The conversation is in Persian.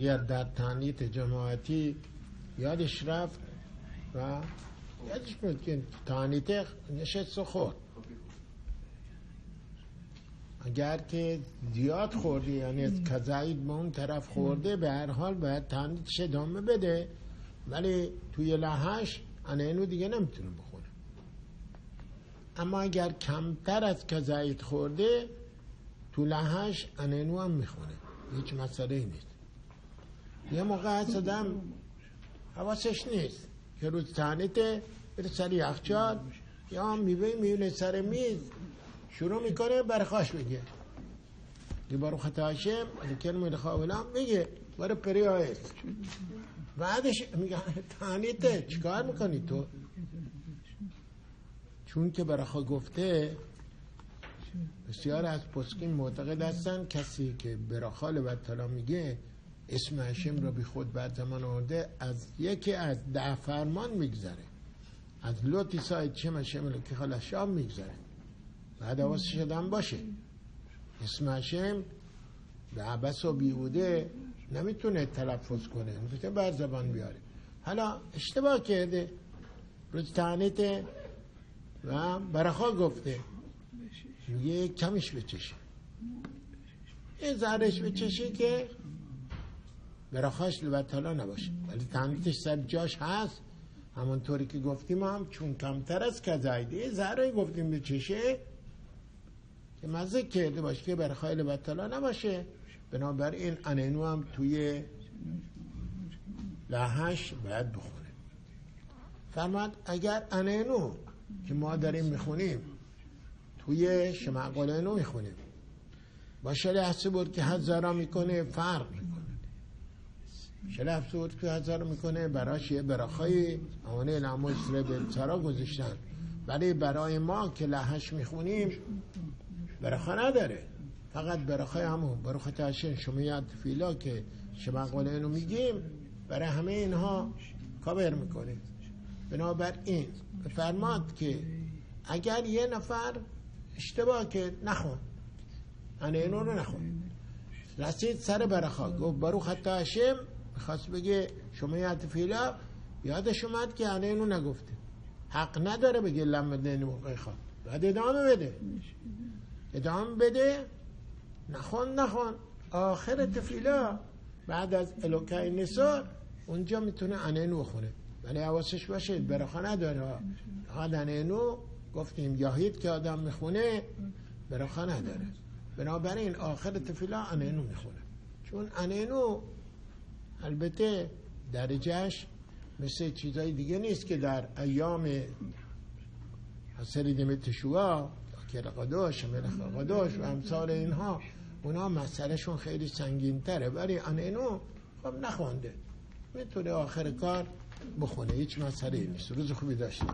یا در تانیت جماعتی یادش رفت و یادش بود که تانیت نشست و خورد. اگر که زیاد خوردی یعنی از کذایید به اون طرف خورده به هر حال باید تانیتش ادامه بده. ولی توی لحش اینو دیگه نمی‌تونه بخوره اما اگر کمتر از کذایید خورده تو لحش اینو هم می‌خونه. هیچ مسئله نیست. یه موقع هست آدم حواسش نیست. که روز تانیته بره سر یخچال یا میوه میونه سر میز شروع می‌کنه برخاش بگه یه بارو خطا هاشم کلمه خوابلام میگه؟ برو پری بعدش میگه تانیته چیکار می‌کنی تو؟ چون که برخوا گفته بسیار از پسکین معتقد هستن کسی که براخال و میگه اسم هشم را بی خود بعد زمان آورده از یکی از ده فرمان میگذره. از لوتی ساید چم هشم که خال شام میگذره. بعد آواز شدن باشه. اسم هشم به عبس و بیهوده نمی‌تونه تلفظ کنه. نمی‌تونه بر زبان بیاره. حالا اشتباه کرده. روز و برخوا گفته. میگه کمش بچشه. این زهرش بچشه که براخاش لبتالا نباشه. ولی تنبیتش سر جاش هست. همونطوری که گفتیم هم چون کمتر از کذایده زهره گفتیم به چشه. که مزه کرده باشه که برخواه لبتالا نباشه. بنابراین انینو هم توی لحش باید بخوره فرماد اگر انینو که ما داریم می‌خونیم توی شمعقلینو می‌خونیم. باشه لحظه بود که هزارا می‌کنه فرق. شلف سود که هزار می‌کنه براش یه براخای آنه نموز به سرا گذاشتن. ولی برای ما که لحش می‌خونیم براخا نداره. فقط براخای همون بروخ تاشن شمیت فیلا که شما اینو میگیم برای همه اینها کابر می‌کنه. بنابراین فرماد که اگر یه نفر اشتباه که نخون انه اینو رو نخون. رسید سر برخا گفت برو خطا هشم خواست بگه شما یاد فیلا یادش اومد که الان اینو نگفته. حق نداره بگه لم دین موقع خواد. بعد ادامه بده. ادامه بده. نخون نخون آخر تفیلا بعد از الوکای نسار اونجا می‌تونه انینو بخونه. ولی حواسش باشه برخا نداره. فقط انینو گفتیم یاهید که آدم می‌خونه برخا نداره. بنابراین آخر تفیلا انینو می‌خونه. چون انینو البته درجهش مثل چیزای دیگه نیست که در ایام حسری دمت شوا که قداش ملخ قداش و امثال اینها اونا مسئلهشون خیلی سنگین تره ولی اینو خب نخونده. می‌تونه آخر کار بخونه. هیچ مسئله نیست. روز خوبی داشته